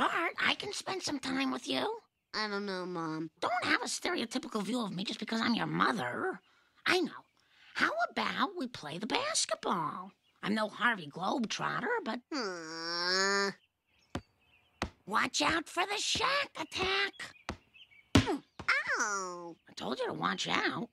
Bart, I can spend some time with you. I don't know, Mom. Don't have a stereotypical view of me just because I'm your mother. I know. How about we play the basketball? I'm no Harlem Globetrotter, but Uh, watch out for the Shaq attack. oh. I told you to watch out.